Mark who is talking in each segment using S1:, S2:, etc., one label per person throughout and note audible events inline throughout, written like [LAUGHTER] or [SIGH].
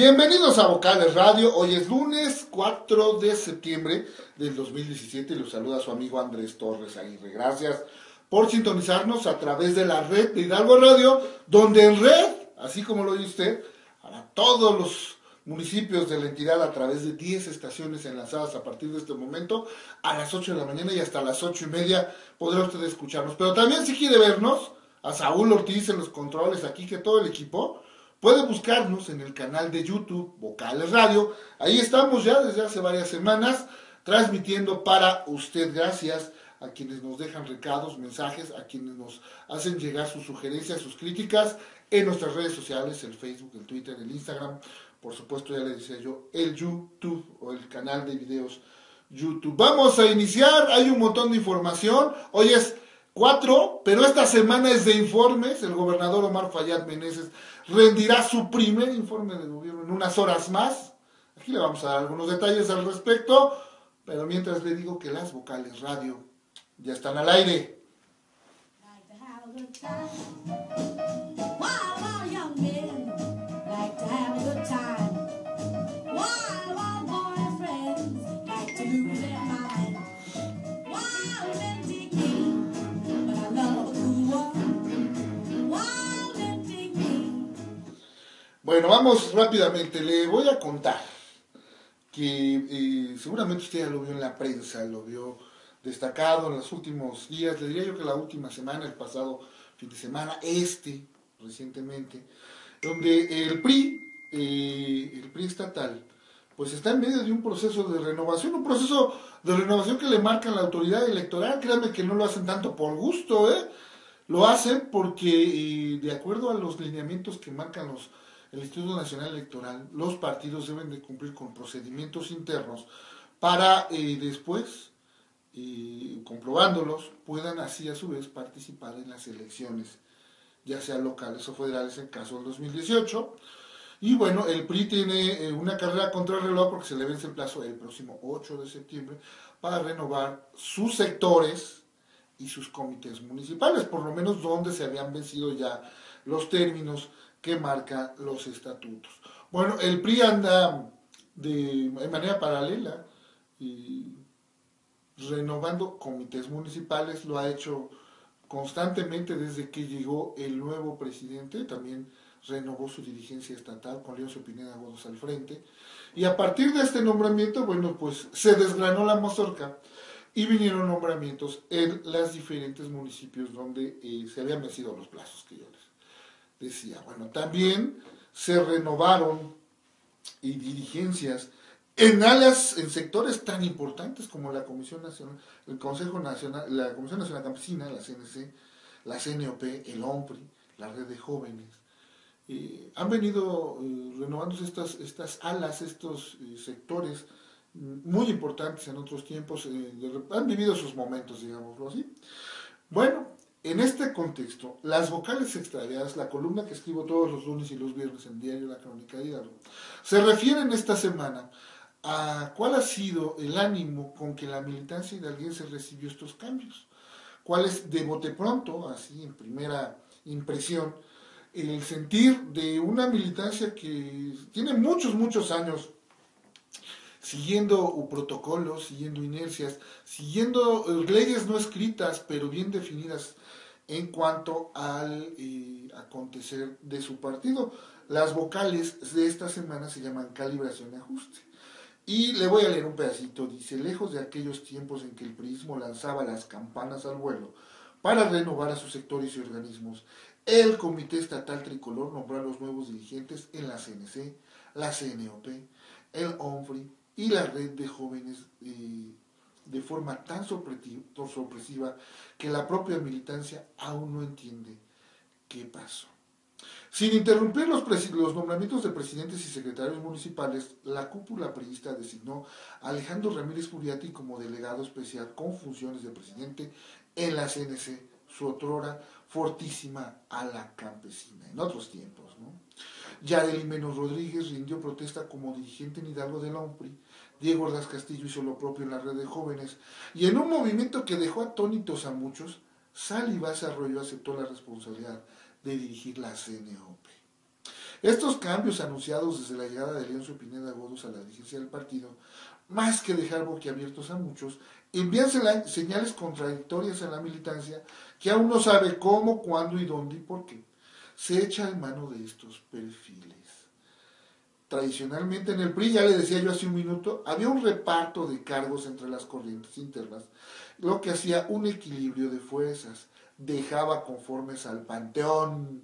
S1: Bienvenidos a Vocales Radio. Hoy es lunes 4 de septiembre del 2017 y los saluda su amigo Andrés Torres Aguirre. Gracias por sintonizarnos a través de la red de Hidalgo Radio, donde en red, así como lo oye usted, para todos los municipios de la entidad a través de 10 estaciones enlazadas a partir de este momento, a las 8 de la mañana y hasta las 8 y media podrá usted escucharnos. Pero también si quiere vernos, a Saúl Ortiz en los controles aquí, que todo el equipo, puede buscarnos en el canal de YouTube Vocales Radio. Ahí estamos ya desde hace varias semanas transmitiendo para usted. Gracias a quienes nos dejan recados, mensajes, a quienes nos hacen llegar sus sugerencias, sus críticas en nuestras redes sociales, el Facebook, el Twitter, el Instagram, por supuesto ya le decía yo, el YouTube o el canal de videos YouTube. Vamos a iniciar, hay un montón de información. Hoy es 4, pero esta semana es de informes. El gobernador Omar Fayad Meneses rendirá su primer informe de gobierno en unas horas más. Aquí le vamos a dar algunos detalles al respecto, pero mientras le digo que las vocales radio ya están al aire. Bueno, vamos rápidamente. Le voy a contar que eh, seguramente usted ya lo vio en la prensa, lo vio destacado en los últimos días, le diría yo que la última semana, el pasado fin de semana, este recientemente, donde el PRI, eh, el PRI estatal, pues está en medio de un proceso de renovación, un proceso de renovación que le marca la autoridad electoral, créanme que no lo hacen tanto por gusto, ¿eh? lo hacen porque eh, de acuerdo a los lineamientos que marcan los el Instituto Nacional Electoral, los partidos deben de cumplir con procedimientos internos para eh, después, eh, comprobándolos, puedan así a su vez participar en las elecciones, ya sean locales o federales en caso del 2018. Y bueno, el PRI tiene eh, una carrera contra el reloj porque se le vence el plazo el próximo 8 de septiembre para renovar sus sectores y sus comités municipales, por lo menos donde se habían vencido ya los términos que marca los estatutos. Bueno, el PRI anda de, manera paralela y renovando comités municipales, lo ha hecho constantemente desde que llegó el nuevo presidente, también renovó su dirigencia estatal con León Pineda Godos al frente, y a partir de este nombramiento, bueno, pues se desgranó la mazorca y vinieron nombramientos en los diferentes municipios donde eh, se habían vencido los plazos que yo les decía. Bueno, también se renovaron y dirigencias en alas, en sectores tan importantes como la Comisión Nacional, el Consejo Nacional, la Comisión Nacional Campesina, la CNC, la CNOP, el OMPRI, la Red de Jóvenes. Eh, han venido eh, renovándose estas, estas alas, estos eh, sectores muy importantes en otros tiempos, han vivido sus momentos, digámoslo así. Bueno, en este contexto, las vocales extraviadas, la columna que escribo todos los lunes y los viernes en Diario La Crónica de Hidalgo, se refieren esta semana a cuál ha sido el ánimo con que la militancia hidalguense recibió estos cambios. Cuál es, de bote pronto, así en primera impresión, el sentir de una militancia que tiene muchos, muchos años siguiendo protocolos, siguiendo inercias, siguiendo eh, leyes no escritas, pero bien definidas en cuanto al eh, acontecer de su partido. Las vocales de esta semana se llaman calibración y ajuste. Y le voy a leer un pedacito. Dice, lejos de aquellos tiempos en que el prismo lanzaba las campanas al vuelo para renovar a sus sectores y organismos, el Comité Estatal Tricolor nombró a los nuevos dirigentes en la CNC, la CNOP, el ONFRI y la Red de Jóvenes eh, de forma tan sorpresiva que la propia militancia aún no entiende qué pasó. Sin interrumpir los, los, nombramientos de presidentes y secretarios municipales, la cúpula priista designó a Alejandro Ramírez Furiati como delegado especial con funciones de presidente en la CNC, su otrora fortísima a la campesina, en otros tiempos. ¿no? Yareli Menos Rodríguez rindió protesta como dirigente en Hidalgo de la OMPRI Diego Ordaz Castillo hizo lo propio en la red de jóvenes. Y en un movimiento que dejó atónitos a muchos, Sally Arroyo aceptó la responsabilidad de dirigir la CNOP. Estos cambios anunciados desde la llegada de Leoncio Pineda Godos a la dirigencia del partido, más que dejar boquiabiertos a muchos, envían señales contradictorias a la militancia que aún no sabe cómo, cuándo y dónde y por qué se echa en mano de estos perfiles. Tradicionalmente en el PRI, ya le decía yo hace un minuto, había un reparto de cargos entre las corrientes internas, lo que hacía un equilibrio de fuerzas, dejaba conformes al panteón,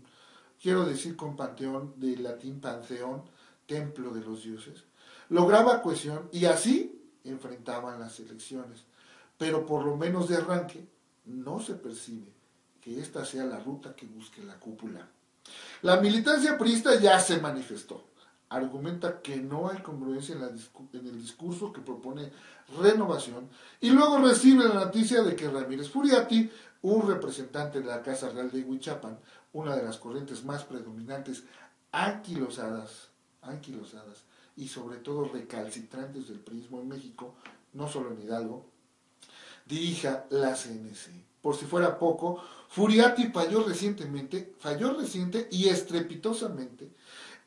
S1: quiero decir con panteón del latín panteón, templo de los dioses, lograba cohesión y así enfrentaban las elecciones. Pero por lo menos de arranque no se percibe que esta sea la ruta que busque la cúpula. La militancia priista ya se manifestó. Argumenta que no hay congruencia en, el discurso que propone renovación y luego recibe la noticia de que Ramírez Furiati, un representante de la Casa Real de Huichapan, una de las corrientes más predominantes anquilosadas, anquilosadas y sobre todo recalcitrantes del prismo en México, no solo en Hidalgo, dirija la CNC. Por si fuera poco, Furiati falló recientemente, falló reciente y estrepitosamente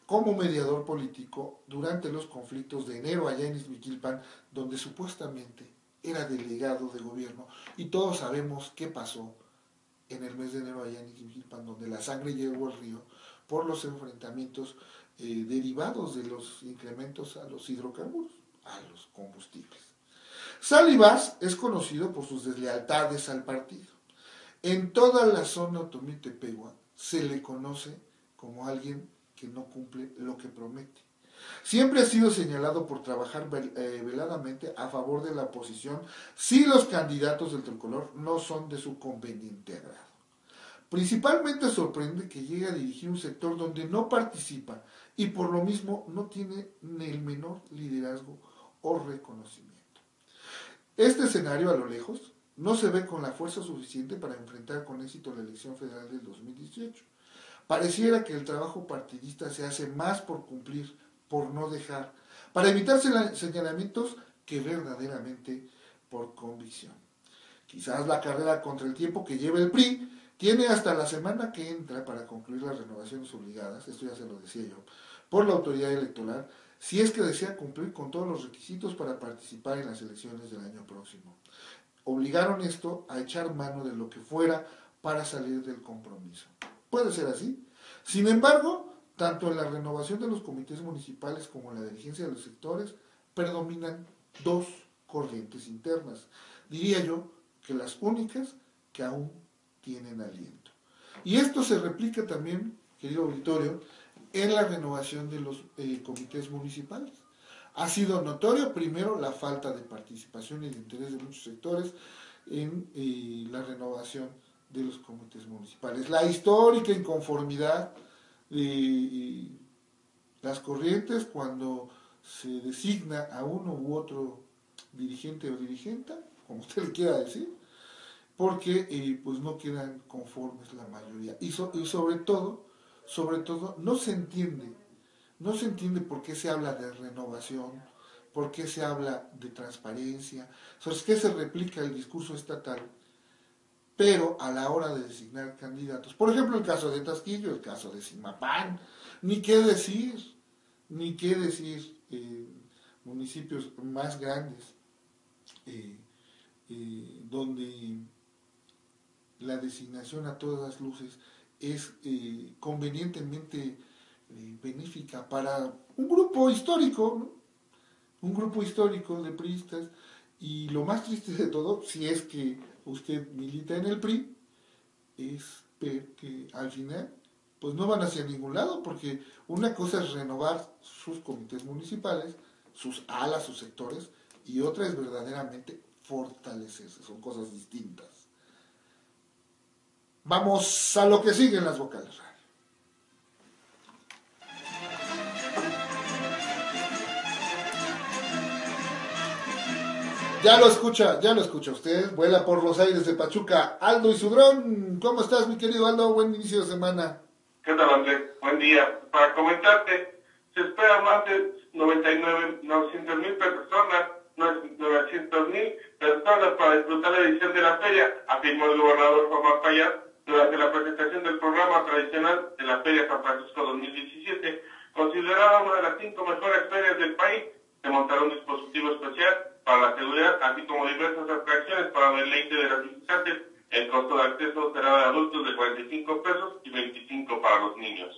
S1: como mediador político durante los conflictos de enero allá en Izmiquilpan, donde supuestamente era delegado de gobierno, y todos sabemos qué pasó en el mes de enero allá en Izmiquilpan, donde la sangre llegó al río por los enfrentamientos eh, derivados de los incrementos a los hidrocarburos, a los combustibles. Salivas es conocido por sus deslealtades al partido. En toda la zona otomí-tepegua se le conoce como alguien que no cumple lo que promete. Siempre ha sido señalado por trabajar eh, veladamente a favor de la oposición si los candidatos del tricolor no son de su conveniente agrado. Principalmente sorprende que llegue a dirigir un sector donde no participa y por lo mismo no tiene ni el menor liderazgo o reconocimiento. Este escenario a lo lejos no se ve con la fuerza suficiente para enfrentar con éxito la elección federal del 2018. Pareciera que el trabajo partidista se hace más por cumplir, por no dejar, para evitar señalamientos que verdaderamente por convicción. Quizás la carrera contra el tiempo que lleva el PRI tiene hasta la semana que entra para concluir las renovaciones obligadas, esto ya se lo decía yo, por la autoridad electoral, si es que desea cumplir con todos los requisitos para participar en las elecciones del año próximo. Obligaron esto a echar mano de lo que fuera para salir del compromiso. Puede ser así. Sin embargo, tanto en la renovación de los comités municipales como en la dirigencia de los sectores, predominan dos corrientes internas. Diría yo que las únicas que aún tienen aliento. Y esto se replica también, querido auditorio, en la renovación de los eh, comités municipales. Ha sido notorio primero la falta de participación y de interés de muchos sectores en eh, la renovación de los comités municipales. La histórica inconformidad de las corrientes cuando se designa a uno u otro dirigente o dirigente, como usted le quiera decir, porque eh, pues no quedan conformes la mayoría. y sobre todo, sobre todo, no se entiende, no se entiende por qué se habla de renovación, por qué se habla de transparencia, sobre qué se replica el discurso estatal, pero a la hora de designar candidatos, por ejemplo el caso de Tasquillo, el caso de Simapán, ni qué decir, ni qué decir municipios más grandes, eh, eh, donde la designación a todas luces es eh, convenientemente benéfica para un grupo histórico, un grupo histórico de priistas, y lo más triste de todo, si es que usted milita en el PRI, es que al final pues no van hacia ningún lado, porque una cosa es renovar sus comités municipales, sus alas, sus sectores, y otra es verdaderamente fortalecerse, son cosas distintas. Vamos a lo que siguen las vocales. Ya lo escucha, ya lo escucha usted. Vuela por los aires de Pachuca. Aldo y su dron. ¿Cómo estás, mi querido Aldo? Buen inicio de semana.
S2: ¿Qué tal, Andrés? Buen día. Para comentarte, se espera más de 99, 900 mil personas, 900 mil personas para disfrutar la edición de la feria, afirmó el gobernador Juan Payas Durante la presentación del programa tradicional de la Feria San Francisco 2017, considerada una de las cinco mejores ferias del país, se montará un dispositivo especial para la seguridad, así como diversas atracciones para deleite de los visitantes. El costo de acceso será de adultos de 45 pesos y 25 para los niños.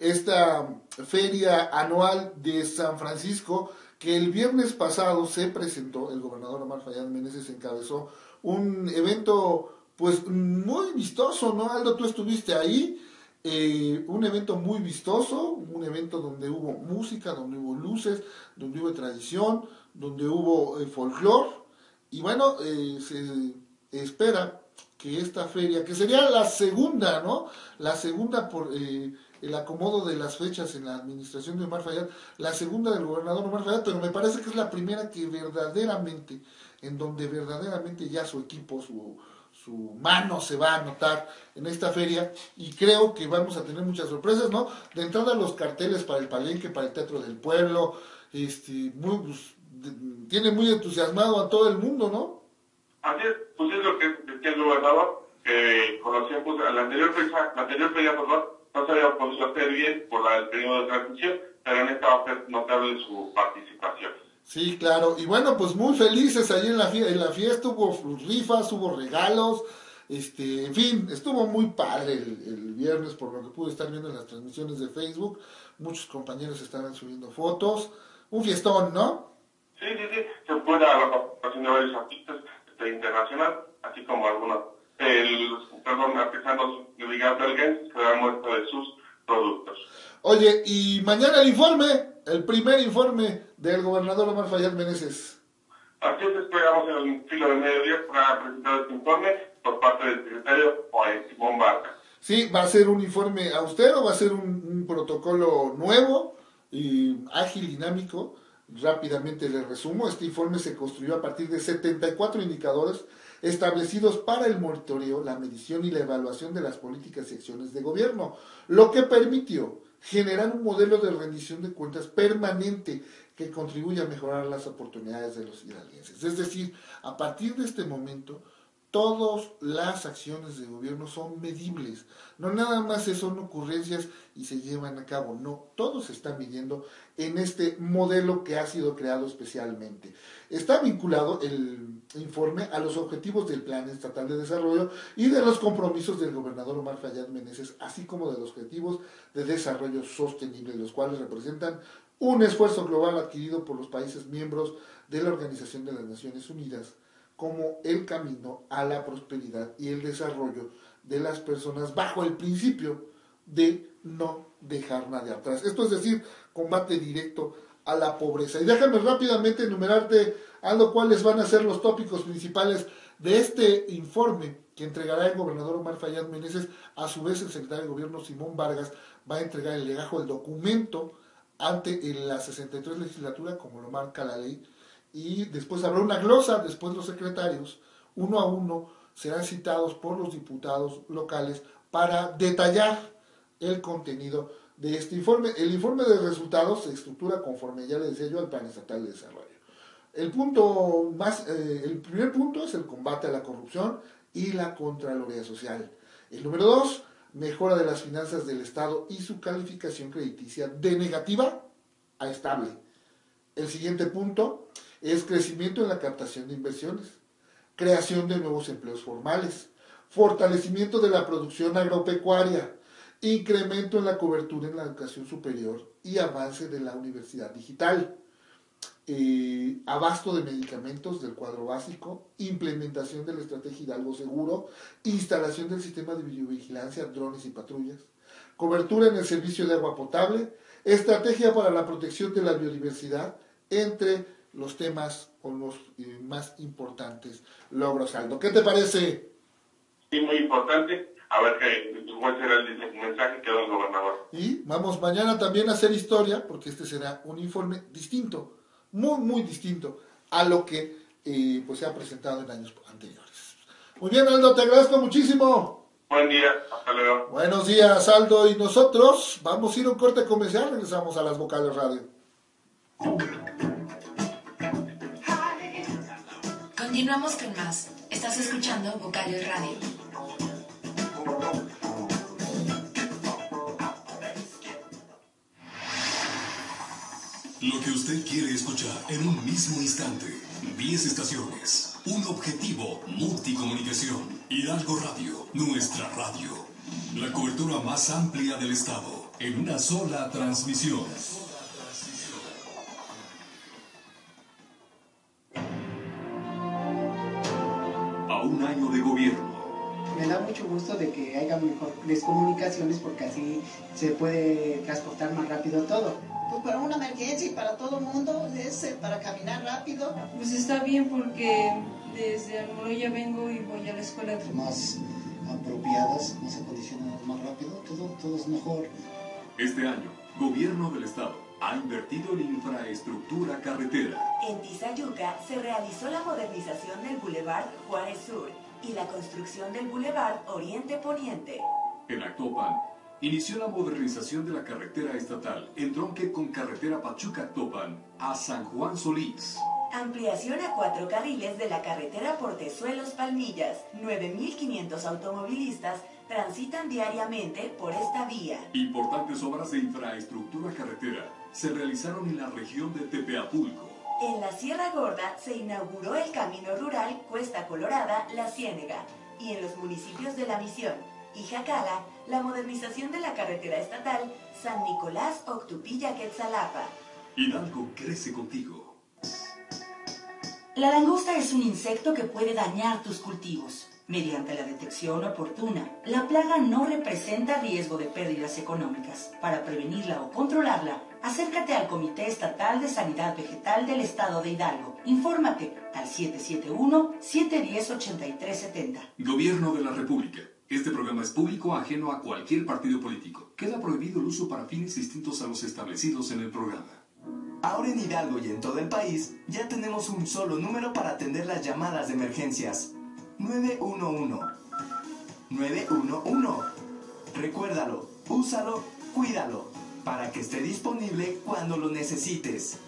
S1: Esta feria anual de San Francisco, que el viernes pasado se presentó, el gobernador Omar Fayad Meneses encabezó un evento pues muy vistoso, ¿no? Aldo, tú estuviste ahí, eh, un evento muy vistoso, un evento donde hubo música, donde hubo luces, donde hubo tradición, donde hubo eh, folclore, y bueno, eh, se espera que esta feria, que sería la segunda, ¿no? La segunda por eh, el acomodo de las fechas en la administración de Omar Fayad, la segunda del gobernador Omar Fayad, pero me parece que es la primera que verdaderamente, en donde verdaderamente ya su equipo, su, su mano se va a notar en esta feria y creo que vamos a tener muchas sorpresas, ¿no? De entrada los carteles para el Palenque, para el Teatro del Pueblo, este, pues, tiene muy entusiasmado a todo el mundo, ¿no?
S2: Así es, pues es lo que decía el gobernador, que conocía pues, la anterior fecha, la anterior feria, perdón, no se había podido hacer bien por la, el periodo de transición, pero en esta va a ser notable su participación.
S1: Sí, claro. Y bueno, pues muy felices allí en la, fiesta, en la fiesta, hubo rifas, hubo regalos, este, en fin, estuvo muy padre el, el, viernes por lo que pude estar viendo en las transmisiones de Facebook. Muchos compañeros estaban subiendo fotos. Un fiestón, ¿no?
S2: Sí, sí, sí. Se puede a la participación de varios artistas este, internacional, así como algunos, el, perdón, artesanos ligados belguenses que dan muestra de sus productos.
S1: Oye, y mañana el informe, el primer informe del gobernador Omar Fayad Meneses.
S2: Así es, esperamos en el filo de mediodía para presentar este informe por parte del secretario Simón Barca.
S1: Sí, va a ser un informe austero, va a ser un, un protocolo nuevo y ágil, dinámico. Rápidamente le resumo, este informe se construyó a partir de 74 indicadores establecidos para el monitoreo, la medición y la evaluación de las políticas y acciones de gobierno, lo que permitió generar un modelo de rendición de cuentas permanente que contribuye a mejorar las oportunidades de los israelíes. Es decir, a partir de este momento, todas las acciones de gobierno son medibles. No nada más son ocurrencias y se llevan a cabo. No, todo se está midiendo en este modelo que ha sido creado especialmente. Está vinculado el informe a los objetivos del Plan Estatal de Desarrollo y de los compromisos del gobernador Omar Fayad Meneses, así como de los objetivos de desarrollo sostenible, los cuales representan un esfuerzo global adquirido por los países miembros de la Organización de las Naciones Unidas como el camino a la prosperidad y el desarrollo de las personas bajo el principio de no dejar nadie atrás. Esto es decir, combate directo a la pobreza. Y déjame rápidamente enumerarte algo cuáles van a ser los tópicos principales de este informe que entregará el gobernador Omar Fayad Meneses. A su vez, el secretario de Gobierno Simón Vargas va a entregar el legajo del documento ante la 63 legislatura, como lo marca la ley, y después habrá una glosa, después los secretarios, uno a uno, serán citados por los diputados locales para detallar el contenido de este informe. El informe de resultados se estructura conforme ya le decía yo al Plan Estatal de Desarrollo. El punto más, eh, el primer punto es el combate a la corrupción y la contraloría social. El número dos, mejora de las finanzas del Estado y su calificación crediticia de negativa a estable. El siguiente punto es crecimiento en la captación de inversiones, creación de nuevos empleos formales, fortalecimiento de la producción agropecuaria, incremento en la cobertura en la educación superior y avance de la universidad digital, eh, abasto de medicamentos del cuadro básico, implementación de la estrategia Hidalgo Seguro, instalación del sistema de videovigilancia, drones y patrullas, cobertura en el servicio de agua potable, estrategia para la protección de la biodiversidad, entre los temas o los eh, más importantes logros, Aldo. ¿Qué te parece?
S2: Sí, muy importante. A ver qué, cuál será el mensaje que da el gobernador.
S1: Y vamos mañana también a hacer historia, porque este será un informe distinto, muy, muy distinto a lo que eh, pues se ha presentado en años anteriores. Muy bien, Aldo, te agradezco muchísimo.
S2: Buen día, hasta luego.
S1: Buenos días, Aldo. Y nosotros vamos a ir a un corte comercial, regresamos a las vocales radio.
S3: Continuamos con más. Estás escuchando Vocales Radio. Lo que usted quiere escuchar en un mismo instante. 10 estaciones. Un objetivo, multicomunicación. Hidalgo Radio, nuestra radio. La cobertura más amplia del estado, en una sola transmisión.
S4: Mejores comunicaciones porque así se puede transportar más rápido todo.
S5: Pues para una emergencia y para todo el mundo, es eh, para caminar rápido.
S6: Pues está bien porque desde Almoloya vengo y voy a la escuela.
S7: Más apropiadas, más acondicionadas, más rápido, todo, todo es mejor.
S3: Este año, Gobierno del Estado ha invertido en infraestructura carretera.
S8: En Tizayuca se realizó la modernización del Boulevard Juárez Sur y la construcción del Boulevard Oriente Poniente.
S3: En Actopan, inició la modernización de la carretera estatal en tronque con carretera Pachuca-Actopan a San Juan Solís.
S8: Ampliación a cuatro carriles de la carretera Portezuelos Palmillas. 9.500 automovilistas transitan diariamente por esta vía.
S3: Importantes obras de infraestructura carretera se realizaron en la región de Tepeapulco.
S8: En la Sierra Gorda se inauguró el camino rural Cuesta Colorada La Ciénega y en los municipios de La Misión y Jacala la modernización de la carretera estatal San Nicolás Octupilla Quetzalapa.
S3: Hidalgo crece contigo.
S9: La langosta es un insecto que puede dañar tus cultivos. Mediante la detección oportuna, la plaga no representa riesgo de pérdidas económicas. Para prevenirla o controlarla, acércate al Comité Estatal de Sanidad Vegetal del Estado de Hidalgo. Infórmate al 771-710-8370.
S3: Gobierno de la República. Este programa es público ajeno a cualquier partido político. Queda prohibido el uso para fines distintos a los establecidos en el programa.
S10: Ahora en Hidalgo y en todo el país ya tenemos un solo número para atender las llamadas de emergencias. 911. 911. Recuérdalo, úsalo, cuídalo, para que esté disponible cuando lo necesites.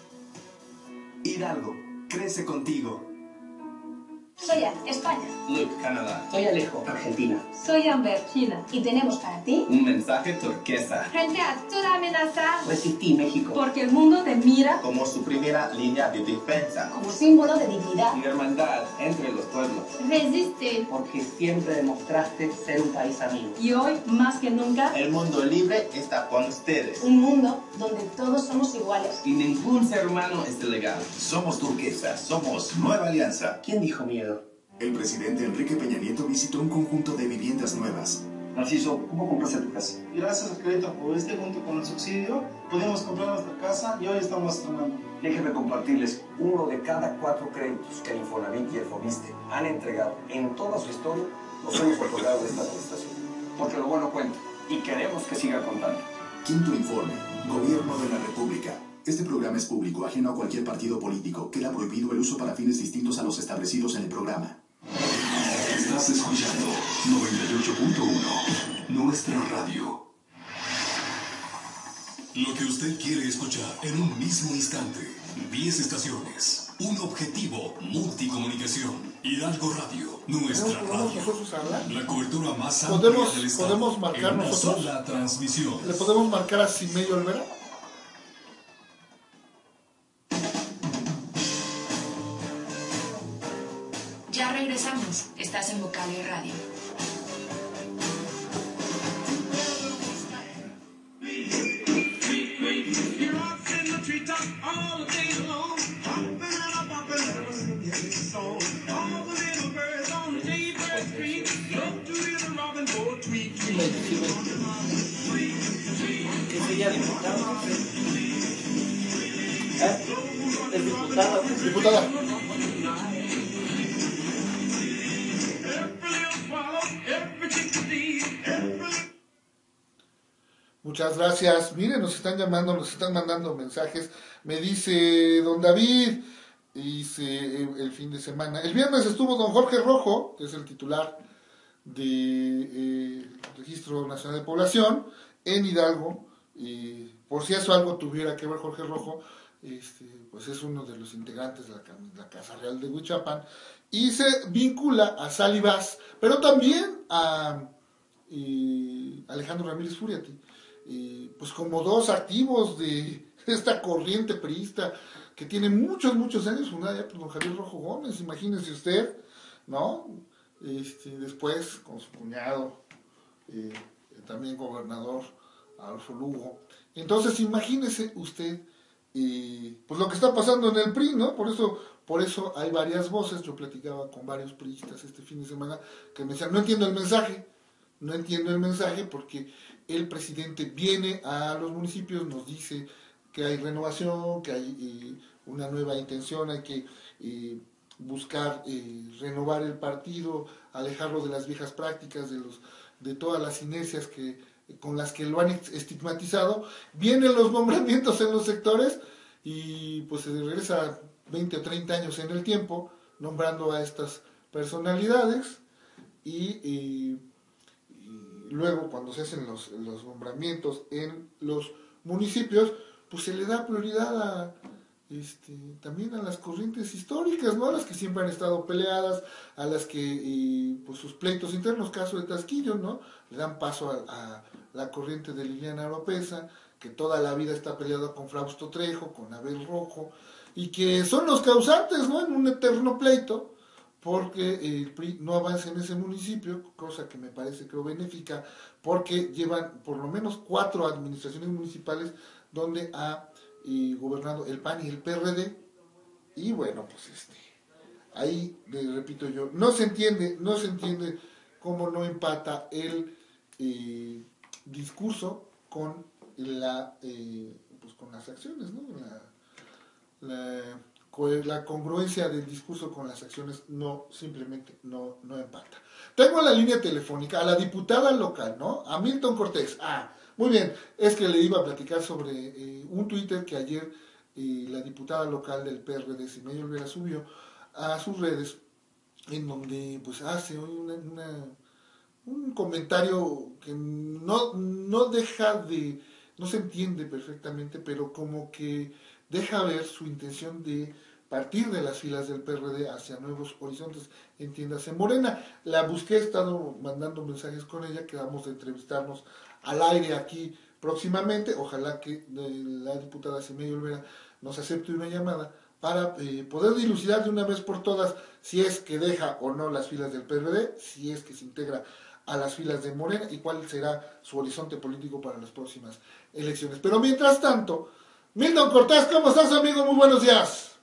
S10: Hidalgo, crece contigo.
S11: Soy Anne, España.
S12: Luke, Canadá.
S4: Soy Alejo, Argentina.
S11: Soy Amber, China. Y tenemos para ti
S12: un mensaje turquesa.
S11: Frente a toda amenaza,
S4: Resistí México.
S11: porque el mundo te mira
S12: Como su primera línea de defensa.
S11: como símbolo de dignidad.
S12: Y hermandad entre los pueblos.
S11: Resiste.
S4: Porque siempre demostraste ser un país amigo.
S11: Y hoy, más que nunca,
S12: El mundo libre está con ustedes.
S11: un mundo donde todos somos iguales.
S12: Y ningún ser humano es ilegal.
S13: Somos turquesa, somos Nueva Alianza.
S4: ¿Quién dijo miedo?
S13: El presidente Enrique Peña Nieto visitó un conjunto de viviendas nuevas.
S14: Narciso, ¿cómo compraste tu casa? Gracias al crédito este junto con el subsidio, pudimos comprar nuestra casa y hoy estamos estrenando.
S15: Déjenme compartirles uno de cada cuatro créditos que el Infonavit y el Fobiste han entregado en toda su historia los sueños otorgados de esta administración. Porque lo bueno cuenta y queremos que siga contando.
S13: Quinto informe. Gobierno de la República. Este programa es público, ajeno a cualquier partido político. Queda prohibido el uso para fines distintos a los establecidos en el programa.
S3: Estás escuchando 98.1, nuestra radio. Lo que usted quiere escuchar en un mismo instante. 10 estaciones. Un objetivo. Multicomunicación. Hidalgo Radio. Nuestra
S1: ¿Podemos
S3: radio. La cobertura más amplia
S1: ¿Podemos,
S3: del estado.
S1: podemos marcar
S3: en una
S1: nosotros?
S3: sola transmisión.
S1: ¿Le podemos marcar a Simedio Olvera?
S16: En Vocablo Radio.
S1: Muchas gracias. Miren, nos están llamando, nos están mandando mensajes. Me dice don David, dice eh, el fin de semana. El viernes estuvo don Jorge Rojo, que es el titular de, eh, Registro Nacional de Población, en Hidalgo. Y por si eso algo tuviera que ver Jorge Rojo, este, pues es uno de los integrantes de la, la Casa Real de Huichapan. Y se vincula a Salivas, pero también a eh, Alejandro Ramírez Furiati. Eh, pues como dos activos de, [LAUGHS] esta corriente priista que tiene muchos, muchos años fundada ya por don Javier Rojo Gómez, imagínese usted, ¿no? Este, después con su cuñado, eh, también gobernador, Adolfo Lugo. Entonces, imagínese usted eh, pues lo que está pasando en el PRI, ¿no? Por eso, por eso hay varias voces, yo platicaba con varios priistas este fin de semana que me decían, no entiendo el mensaje, no entiendo el mensaje porque el presidente viene a los municipios, nos dice que hay renovación, que hay eh, una nueva intención, hay que eh, buscar eh, renovar el partido, alejarlo de las viejas prácticas, de, los, de todas las inercias que, con las que lo han estigmatizado. Vienen los nombramientos en los sectores y pues se regresa 20 o 30 años en el tiempo nombrando a estas personalidades y, y luego cuando se hacen los, nombramientos en los municipios, pues se le da prioridad a, este, también a las corrientes históricas, ¿no? A las que siempre han estado peleadas, a las que pues sus pleitos internos, caso de Tasquillo, ¿no? Le dan paso a, a la corriente de Liliana Oropesa, que toda la vida está peleada con Frausto Trejo, con Abel Rojo, y que son los causantes, ¿no? En un eterno pleito, porque el PRI no avanza en ese municipio, cosa que me parece creo benéfica, porque llevan por lo menos cuatro administraciones municipales donde ha eh, gobernado el PAN y el PRD, y bueno, pues este, ahí repito yo, no se entiende, no se entiende cómo no empata el eh, discurso con la eh, pues con las acciones, ¿no? La, la, congruencia del discurso con las acciones no simplemente no, no empata. Tengo la línea telefónica a la diputada local, ¿no? A Milton Cortés. Ah, muy bien, es que le iba a platicar sobre eh, un Twitter que ayer eh, la diputada local del PRD, Simeyo Olvera, subió a sus redes, en donde pues hace una, un comentario que no, no deja de, no se entiende perfectamente, pero como que deja ver su intención de partir de las filas del PRD hacia nuevos horizontes, entiéndase Morena. La busqué, he estado mandando mensajes con ella, quedamos de entrevistarnos al aire aquí próximamente. Ojalá que la diputada Simedio Olvera nos acepte una llamada para eh, poder dilucidar de una vez por todas si es que deja o no las filas del PRD, si es que se integra a las filas de Morena y cuál será su horizonte político para las próximas elecciones. Pero mientras tanto, Milton Cortés, ¿cómo estás, amigo? Muy buenos días.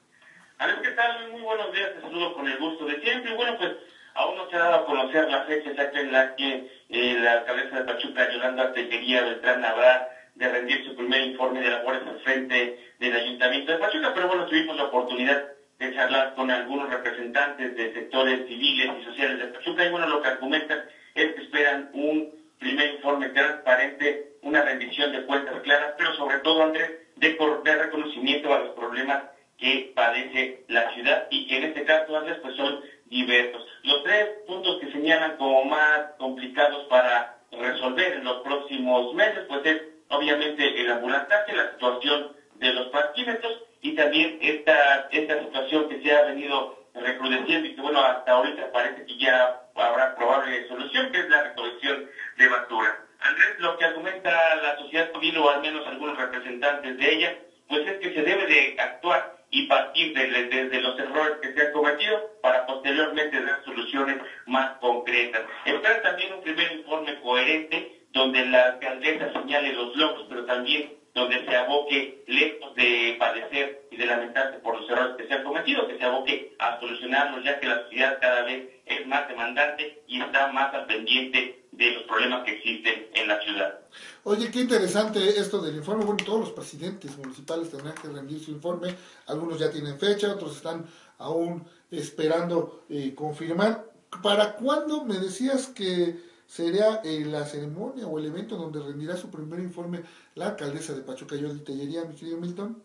S17: ¿Qué tal? Muy buenos días, te saludo con el gusto de siempre. Y bueno, pues aún no se ha dado a conocer la fecha exacta en la que eh, la alcaldesa de Pachuca, Yolanda Tellería Beltrán, habrá de rendir su primer informe de labores al frente del Ayuntamiento de Pachuca, pero bueno, tuvimos la oportunidad de charlar con algunos representantes de sectores civiles y sociales de Pachuca y bueno, lo que argumentan es que esperan un primer informe transparente, una rendición de cuentas claras, pero sobre todo, Andrés, de reconocimiento a los problemas que padece la ciudad y que en este caso, Andrés, pues son diversos. Los tres puntos que señalan como más complicados para resolver en los próximos meses, pues es obviamente el ambulantaje, la situación de los parquímetros y también esta, esta situación que se ha venido recrudeciendo y que bueno, hasta ahorita parece que ya habrá probable solución, que es la recolección de basura. Andrés, lo que argumenta la sociedad civil o al menos algunos representantes de ella, pues es que se debe de actuar y partir desde de, los errores que se han cometido para posteriormente dar soluciones más concretas. Esperan también un primer informe coherente donde la alcaldesa señale los logros, pero también donde se aboque, lejos de padecer y de lamentarse por los errores que se han cometido, que se aboque a solucionarlos, ya que la sociedad cada vez es más demandante y está más al pendiente de los problemas que existen en la ciudad.
S1: Oye, qué interesante esto del informe. Bueno, todos los presidentes municipales tendrán que rendir su informe. Algunos ya tienen fecha, otros están aún esperando eh, confirmar. ¿Para cuándo me decías que sería eh, la ceremonia o el evento donde rendirá su primer informe la alcaldesa de Pachuca, Jordi Tellería, mi querido Milton?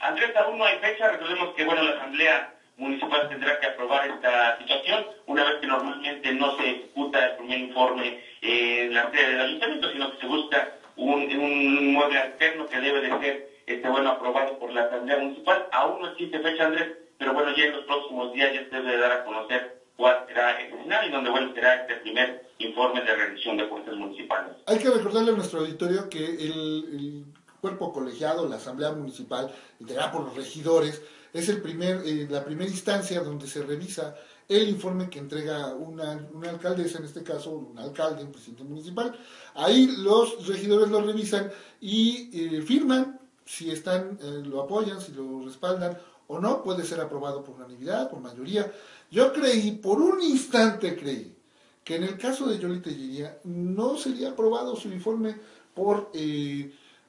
S17: Andrés, aún no hay fecha. Recordemos que, bueno, la asamblea municipal tendrá que aprobar esta situación, una vez que normalmente no se ejecuta el primer informe eh, en la sede del ayuntamiento, sino que se busca un, un mueble externo que debe de ser este, bueno, aprobado por la asamblea municipal. Aún no existe fecha, Andrés, pero bueno, ya en los próximos días ya se debe dar a conocer cuál será el escenario y donde bueno, será este primer informe de rendición de cuentas municipales.
S1: Hay que recordarle a nuestro auditorio que el, el cuerpo colegiado, la Asamblea Municipal, integrada por los regidores, es el primer, eh, la primera instancia donde se revisa el informe que entrega una, una alcaldesa, en este caso un alcalde, un presidente municipal. Ahí los regidores lo revisan y eh, firman si están, eh, lo apoyan, si lo respaldan o no, puede ser aprobado por unanimidad, por mayoría. Yo creí, por un instante creí, que en el caso de Yoli Tellería no sería aprobado su informe por,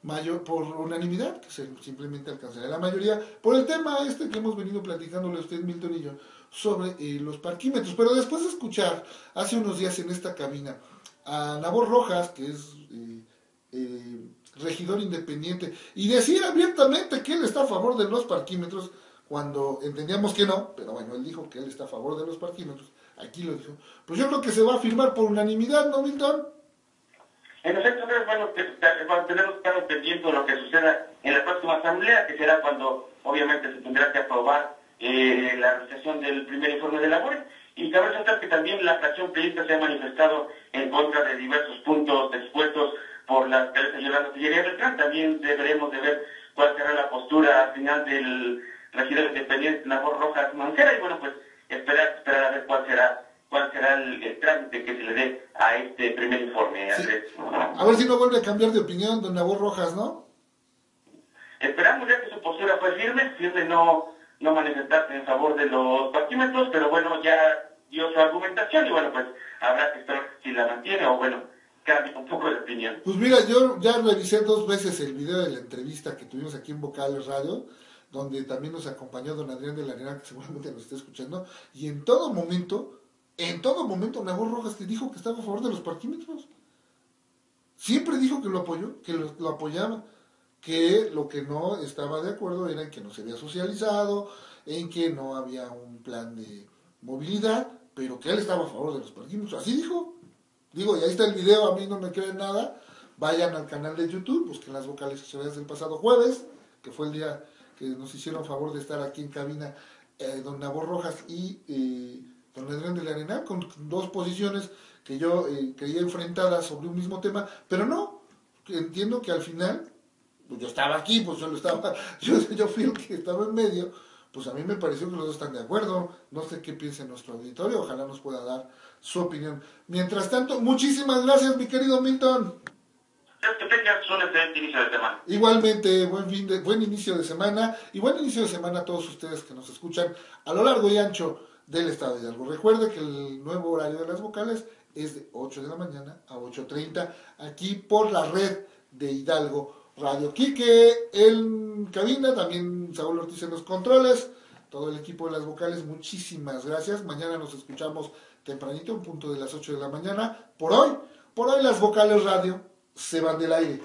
S1: mayor, por unanimidad, que se simplemente alcanzaría la mayoría, por el tema este que hemos venido platicándole a usted, Milton y yo, sobre eh, los parquímetros. Pero después de escuchar hace unos días en esta cabina a Nabor Rojas, que es eh, eh, regidor independiente, y decir abiertamente que él está a favor de los parquímetros, cuando entendíamos que no, pero bueno, él dijo que él está a favor de los parquímetros, aquí lo dijo, pues yo creo que se va a firmar por unanimidad, ¿no, Milton?
S17: En efecto, bueno, que, que, tenemos que estar de lo que suceda en la próxima asamblea, que será cuando obviamente se tendrá que aprobar eh, la realización del primer informe de labores. Y cabe resaltar que también la fracción periodista se ha manifestado en contra de diversos puntos expuestos por la alcaldesa Yolanda Tillería Beltrán. También deberemos de ver cuál será la postura al final del regidor independiente Nabor Rojas Mancera y bueno, pues esperar, esperar a ver cuál será cuál será el, el, trámite que se le dé a este primer informe, Andrés.
S1: Sí. A ver si no vuelve a cambiar de opinión don Nabor Rojas, ¿no?
S17: Esperamos ya que su postura fue firme, firme no, no manifestarse en favor de los parquímetros, pero bueno, ya dio su argumentación y bueno, pues habrá que esperar si la mantiene o bueno, cambie un poco de opinión.
S1: Pues mira, yo ya revisé dos veces el video de la entrevista que tuvimos aquí en Vocales Radio, donde también nos acompañó don Adrián de la Arena, que seguramente nos está escuchando, y en todo momento, en todo momento Nabor Rojas te dijo que estaba a favor de los parquímetros. Siempre dijo que lo apoyó, que lo, apoyaba que lo que no estaba de acuerdo era en que no se había socializado, en que no había un plan de movilidad, pero que él estaba a favor de los parquímetros. Así dijo. Digo, y ahí está el video, a mí no me creen nada. Vayan al canal de YouTube, busquen las que vean del pasado jueves, que fue el día que nos hicieron favor de estar aquí en cabina eh, don Nabor Rojas y eh, don Adrián de la Arena, con dos posiciones que yo eh, creía enfrentadas sobre un mismo tema, pero no, entiendo que al final pues yo estaba aquí, pues yo lo estaba, [LAUGHS] yo, yo fui el que estaba en medio, pues a mí me pareció que los dos están de acuerdo, no sé qué piensa nuestro auditorio, ojalá nos pueda dar su opinión. Mientras tanto, muchísimas gracias mi querido Milton.
S17: Que tengas un excelente inicio de semana.
S1: Igualmente, buen, fin de, buen inicio de semana y buen inicio de semana a todos ustedes que nos escuchan a lo largo y ancho del estado de Hidalgo. Recuerde que el nuevo horario de las vocales es de 8 de la mañana a 8.30 aquí por la red de Hidalgo Radio Quique en cabina, también Saúl Ortiz en los controles, todo el equipo de las vocales, muchísimas gracias. Mañana nos escuchamos tempranito, un punto de las 8 de la mañana. Por hoy, por hoy las vocales radio se van del aire.